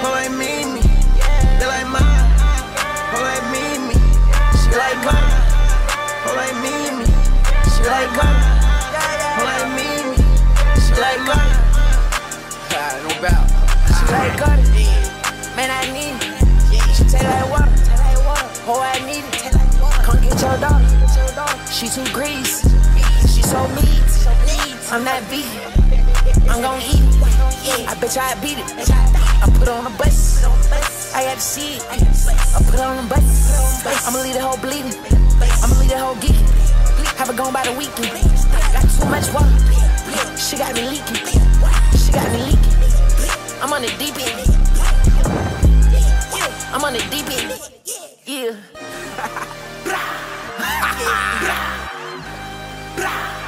Hoe like me, me. They like mine. Hoe like me, me. She like Ghana. Hoe like me, me. She like Ghana. Hoe like me, me. She like Ghana. Ah, no doubt. She like Ghana. Man, I need it. She taste like water. Oh, I need it. Come get your daughter. She too greasy. She so mean. I'm not vegan. I'm gon' eat it. I bet y'all beat it. I put on a bus. I had to see it. I put on a bus. I'ma leave the whole bleeding. I'ma leave the whole geeking. Have it gone by the weekend. Got too much water. She got me leaking. She got me leaking. I'm on the deep end. I'm on the deep end. Yeah. Bra. Bra. Bra.